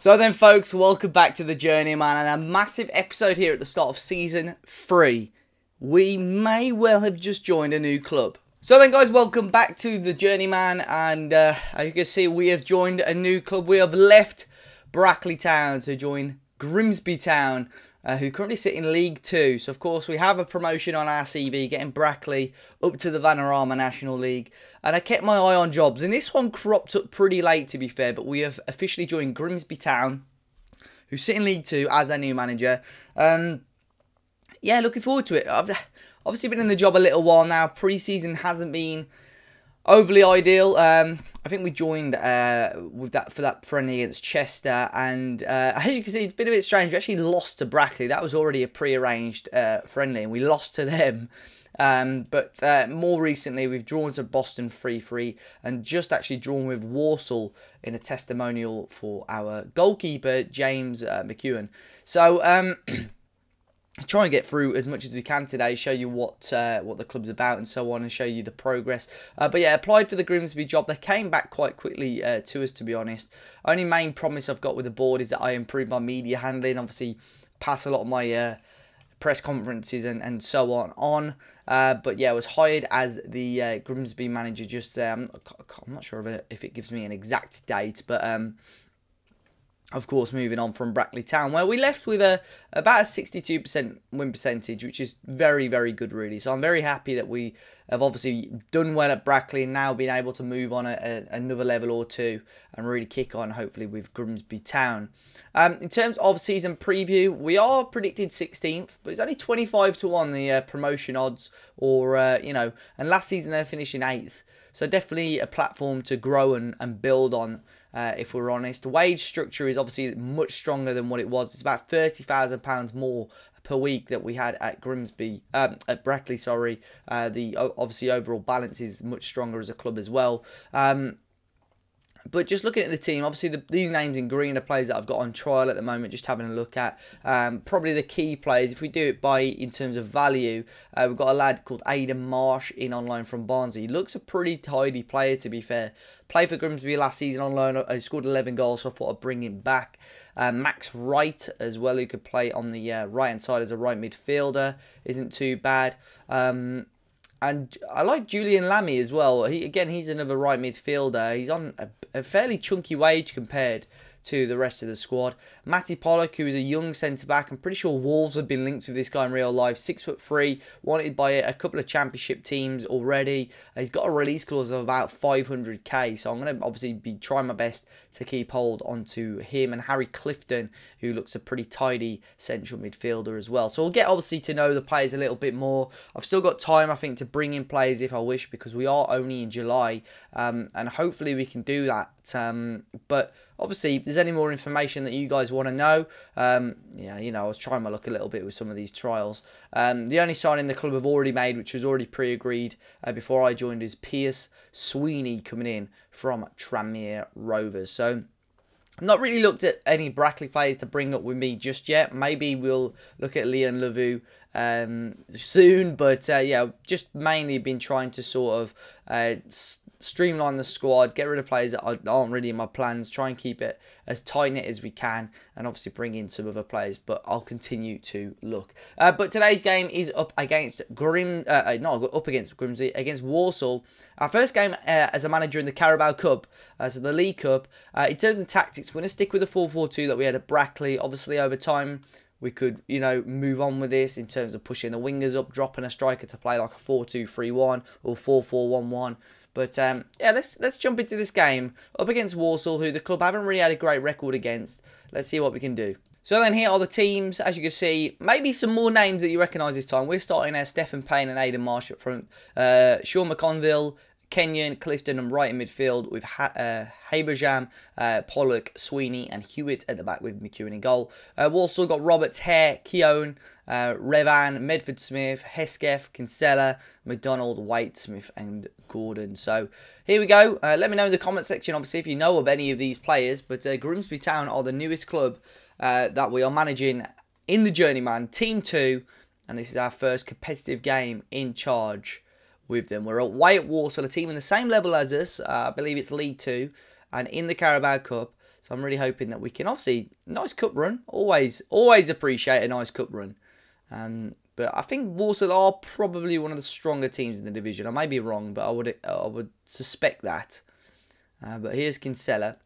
So then, folks, welcome back to the Journeyman and a massive episode here at the start of season three. We may well have just joined a new club. So then, guys, welcome back to the Journeyman, and uh, as you can see, we have joined a new club. We have left Brackley Town to join Grimsby Town uh, who currently sit in League Two. So, of course, we have a promotion on our CV, getting Brackley up to the Vanarama National League. And I kept my eye on jobs. And this one cropped up pretty late, to be fair. But we have officially joined Grimsby Town, who sit in League Two as our new manager. Um, yeah, looking forward to it. I've obviously been in the job a little while now. Pre-season hasn't been overly ideal. Um, I think we joined uh, with that for that friendly against Chester, and uh, as you can see, it's been a bit strange. We actually lost to Brackley. That was already a pre-arranged uh, friendly, and we lost to them. Um, but uh, more recently, we've drawn to Boston 3-3 and just actually drawn with Walsall in a testimonial for our goalkeeper, James uh, McKeown. So... Um, try and get through as much as we can today, show you what uh, what the club's about and so on, and show you the progress. Uh, but yeah, applied for the Grimsby job. They came back quite quickly uh, to us, to be honest. Only main promise I've got with the board is that I improve my media handling. Obviously, pass a lot of my uh, press conferences and, and so on on. Uh, but yeah, I was hired as the uh, Grimsby manager. Just um, I'm not sure if it, if it gives me an exact date, but um, of course, moving on from Brackley Town, where we left with a about a 62% win percentage, which is very, very good, really. So I'm very happy that we have obviously done well at Brackley and now been able to move on a, a, another level or two and really kick on, hopefully, with Grimsby Town. Um, in terms of season preview, we are predicted 16th, but it's only 25 to 1 the uh, promotion odds, or, uh, you know, and last season they're finishing 8th. So definitely a platform to grow and, and build on uh, if we're honest. The wage structure is obviously much stronger than what it was. It's about £30,000 more per week that we had at Grimsby, um, at Brackley, sorry. Uh, the Obviously, overall balance is much stronger as a club as well. Um, but just looking at the team, obviously the, these names in green are players that I've got on trial at the moment, just having a look at. Um, probably the key players, if we do it by in terms of value, uh, we've got a lad called Aiden Marsh in on loan from Barnsley. He looks a pretty tidy player, to be fair. Played for Grimsby last season on loan. He scored 11 goals, so I thought I'd bring him back. Uh, Max Wright as well, who could play on the uh, right-hand side as a right midfielder. Isn't too bad. Um, and I like Julien Lamy as well. He again, he's another right midfielder. He's on a, a fairly chunky wage compared to the rest of the squad. Matty Pollock, who is a young centre back, I'm pretty sure Wolves have been linked with this guy in real life. Six foot three, wanted by a couple of championship teams already. He's got a release clause of about 500k, so I'm going to obviously be trying my best to keep hold onto him and Harry Clifton, who looks a pretty tidy central midfielder as well. So we'll get obviously to know the players a little bit more. I've still got time, I think, to bring in players if I wish because we are only in July, um, and hopefully we can do that. Um, but Obviously, if there's any more information that you guys want to know, um, yeah, you know, I was trying my luck a little bit with some of these trials. Um, the only signing the club have already made, which was already pre-agreed uh, before I joined, is Pierce Sweeney coming in from Tranmere Rovers. So I've not really looked at any Brackley players to bring up with me just yet. Maybe we'll look at Leon Lavu um, soon, but uh, yeah, just mainly been trying to sort of uh, streamline the squad, get rid of players that aren't really in my plans, try and keep it as tight knit as we can, and obviously bring in some other players. But I'll continue to look. Uh, but today's game is up against Grim, uh, uh not up against Grimsby, against Walsall. Our first game uh, as a manager in the Carabao Cup, uh, so the League Cup. Uh, in terms of tactics, we're going to stick with the 4-4-2 that we had at Brackley. Obviously, over time we could, you know, move on with this in terms of pushing the wingers up, dropping a striker to play like a 4-2-3-1 or 4-4-1-1. But um, yeah, let's let's jump into this game up against Walsall, who the club haven't really had a great record against. Let's see what we can do. So then here are the teams. As you can see, maybe some more names that you recognise this time. We're starting as Stephen Payne and Aiden Marsh up front. Uh, Sean McConville, Kenyon, Clifton and Wright in midfield with ha uh, Haberjam, uh, Pollock, Sweeney and Hewitt at the back with McKeown in goal. Uh, Walsall got Roberts, Hare, Keown, uh, Revan, Medford Smith, Hesketh, Kinsella, McDonald, White, Smith and Gordon. So here we go. Uh, let me know in the comment section obviously if you know of any of these players. But uh, Grimsby Town are the newest club uh, that we are managing in the Journeyman, Team 2. And this is our first competitive game in charge with them. We're at Walsall, a team in the same level as us. Uh, I believe it's League Two, and in the Carabao Cup. So I'm really hoping that we can obviously nice cup run. Always, always appreciate a nice cup run. Um, but I think Walsall are probably one of the stronger teams in the division. I may be wrong, but I would I would suspect that. Uh, but here's Kinsella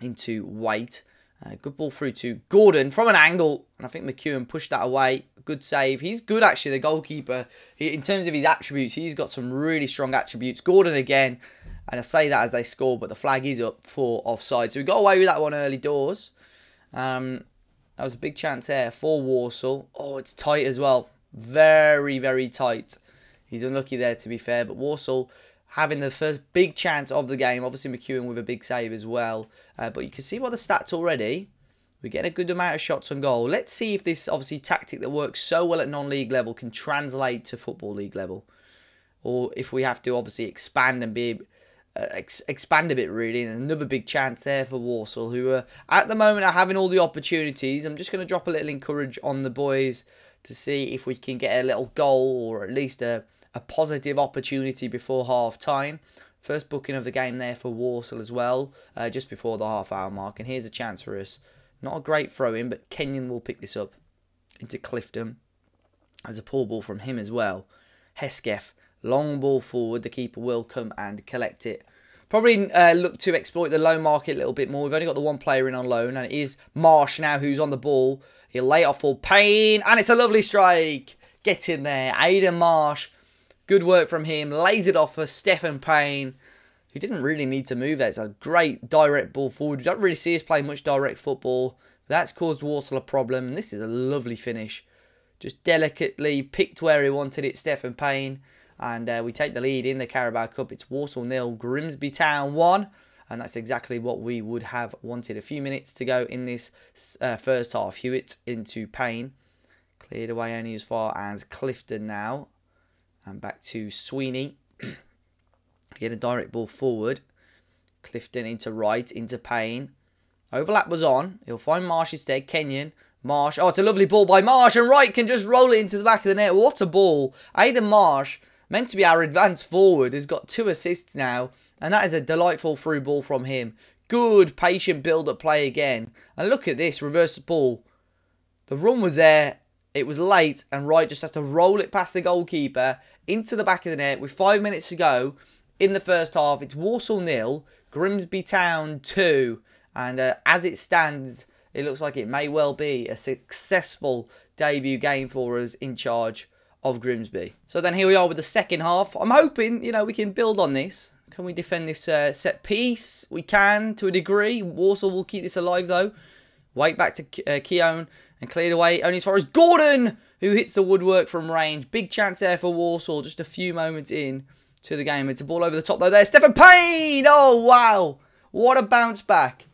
into White. Uh, good ball through to Gordon from an angle. And I think McKeown pushed that away. Good save. He's good, actually, the goalkeeper. He, in terms of his attributes, he's got some really strong attributes. Gordon again. And I say that as they score, but the flag is up for offside. So we got away with that one early doors. Um, that was a big chance there for Walsall. Oh, it's tight as well. Very, very tight. He's unlucky there, to be fair. But Walsall having the first big chance of the game. Obviously, McKeown with a big save as well. Uh, but you can see by the stats already, we're getting a good amount of shots on goal. Let's see if this, obviously, tactic that works so well at non-league level can translate to Football League level. Or if we have to, obviously, expand and be uh, ex expand a bit really and another big chance there for Walsall who are at the moment are having all the opportunities I'm just going to drop a little encourage on the boys to see if we can get a little goal or at least a, a positive opportunity before half time first booking of the game there for Walsall as well uh, just before the half hour mark and here's a chance for us not a great throw in but Kenyon will pick this up into Clifton there's a poor ball from him as well Hesketh Long ball forward. The keeper will come and collect it. Probably uh, look to exploit the loan market a little bit more. We've only got the one player in on loan, and it is Marsh now who's on the ball. He'll lay off for Payne, and it's a lovely strike. Get in there. Aiden Marsh. Good work from him. Lays it off for Stephen Payne, who didn't really need to move there. It's a great direct ball forward. You don't really see us play much direct football. That's caused Walsall a problem, and this is a lovely finish. Just delicately picked where he wanted it, Stephen Payne and uh, we take the lead in the Carabao Cup. It's Walsall nil, Grimsby Town one, and that's exactly what we would have wanted. A few minutes to go in this uh, first half. Hewitt into Payne, cleared away only as far as Clifton now, and back to Sweeney. Get a direct ball forward. Clifton into Wright, into Payne. Overlap was on. He'll find Marsh instead. Kenyon. Marsh. Oh, it's a lovely ball by Marsh. And Wright can just roll it into the back of the net. What a ball. Aiden Marsh meant to be our advanced forward, has got two assists now, and that is a delightful through ball from him. Good, patient build-up play again. And look at this, reverse ball. The run was there, it was late, and Wright just has to roll it past the goalkeeper into the back of the net with five minutes to go in the first half. It's Walsall nil, Grimsby Town 2, and uh, as it stands, it looks like it may well be a successful debut game for us in charge of Grimsby. So then here we are with the second half. I'm hoping, you know, we can build on this. Can we defend this uh, set piece? We can, to a degree. Walsall will keep this alive, though. Wait back to uh, Keown and cleared away only as far as Gordon, who hits the woodwork from range. Big chance there for Walsall, just a few moments in to the game. It's a ball over the top, though. There, Stephen Payne! Oh, wow. What a bounce back.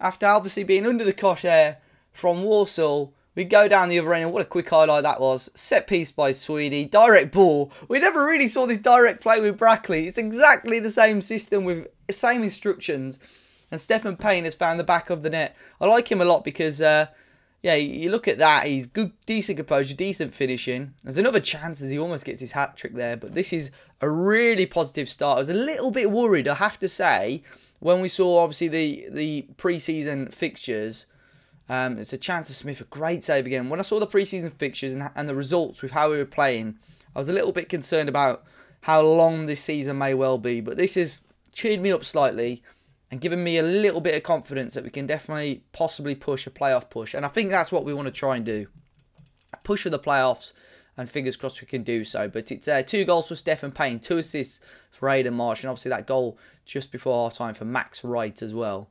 After obviously being under the cosh air from Walsall, we go down the other end, and what a quick highlight that was. Set piece by Sweeney, direct ball. We never really saw this direct play with Brackley. It's exactly the same system with same instructions. And Stephen Payne has found the back of the net. I like him a lot because, uh, yeah, you look at that. He's good, decent composure, decent finishing. There's another chance as he almost gets his hat trick there. But this is a really positive start. I was a little bit worried, I have to say, when we saw, obviously, the, the pre-season fixtures um, it's a chance of Smith, a great save again. When I saw the preseason fixtures and, and the results with how we were playing, I was a little bit concerned about how long this season may well be. But this has cheered me up slightly and given me a little bit of confidence that we can definitely possibly push a playoff push. And I think that's what we want to try and do. Push for the playoffs and fingers crossed we can do so. But it's uh, two goals for Stephen Payne, two assists for Aiden Marsh, and obviously that goal just before half time for Max Wright as well.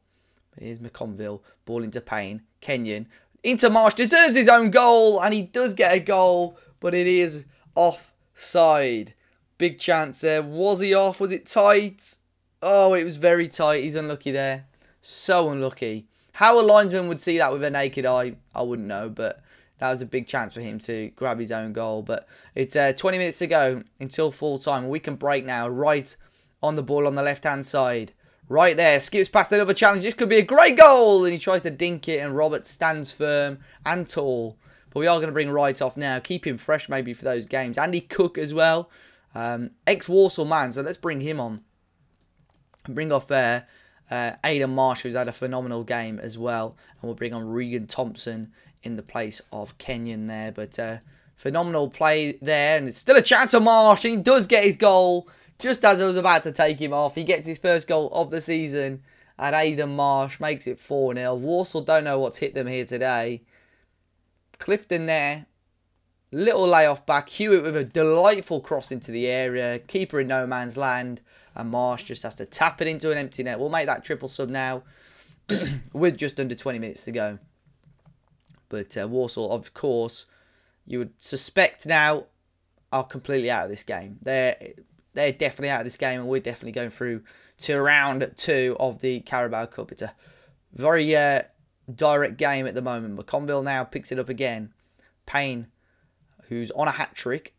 Here's McConville, ball into Payne. Kenyon. Into Marsh deserves his own goal, and he does get a goal, but it is offside. Big chance there. Was he off? Was it tight? Oh, it was very tight. He's unlucky there. So unlucky. How a linesman would see that with a naked eye, I wouldn't know, but that was a big chance for him to grab his own goal. But it's uh, 20 minutes to go until full time. We can break now, Wright on the ball on the left-hand side. Right there, skips past another challenge. This could be a great goal. And he tries to dink it, and Robert stands firm and tall. But we are going to bring Wright off now. Keep him fresh maybe for those games. Andy Cook as well. Um, Ex-Walsall man, so let's bring him on. Bring off there Uh, Aiden Marsh, who's had a phenomenal game as well. And we'll bring on Regan Thompson in the place of Kenyon there. But uh, phenomenal play there. And it's still a chance of Marsh. And he does get his goal just as I was about to take him off. He gets his first goal of the season. And Aiden Marsh makes it 4-0. Walsall don't know what's hit them here today. Clifton there. Little layoff back. Hewitt with a delightful cross into the area. Keeper in no man's land. And Marsh just has to tap it into an empty net. We'll make that triple sub now with just under 20 minutes to go. But uh, Walsall, of course, you would suspect now are completely out of this game. They're they're definitely out of this game, and we're definitely going through to round two of the Carabao Cup. It's a very uh, direct game at the moment. McConville now picks it up again. Payne, who's on a hat trick,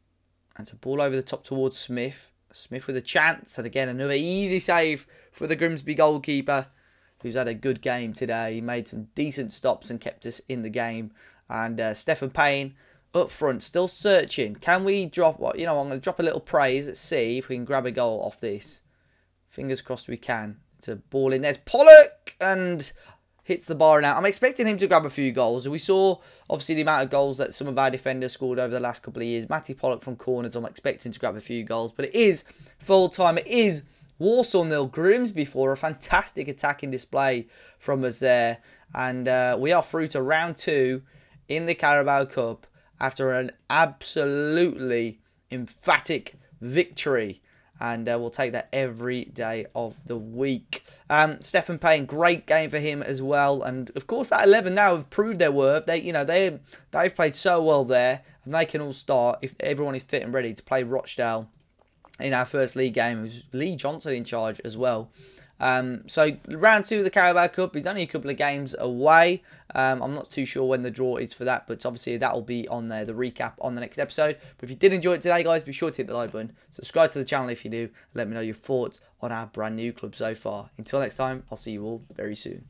and it's a ball over the top towards Smith. Smith with a chance, and again another easy save for the Grimsby goalkeeper, who's had a good game today. He made some decent stops and kept us in the game. And uh, Stephen Payne up front, still searching. Can we drop? You know, I'm going to drop a little praise. Let's see if we can grab a goal off this. Fingers crossed we can. It's a ball in. There's Pollock and hits the bar and out. I'm expecting him to grab a few goals. We saw, obviously, the amount of goals that some of our defenders scored over the last couple of years. Matty Pollock from corners, I'm expecting to grab a few goals. But it is full time. It is Walsall nil, Grimsby for a fantastic attacking display from us there. And uh, we are through to round two in the Carabao Cup after an absolutely emphatic victory. And uh, we'll take that every day of the week. Um, Stephen Payne, great game for him as well. And of course, that 11 now have proved their worth. They, you know, they they've played so well there, and they can all start if everyone is fit and ready to play Rochdale in our first league game. Was Lee Johnson in charge as well. Um, so round two of the Carabao Cup is only a couple of games away. Um, I'm not too sure when the draw is for that, but obviously that will be on there, the recap on the next episode. But if you did enjoy it today, guys, be sure to hit the like button. Subscribe to the channel if you do. Let me know your thoughts on our brand new club so far. Until next time, I'll see you all very soon.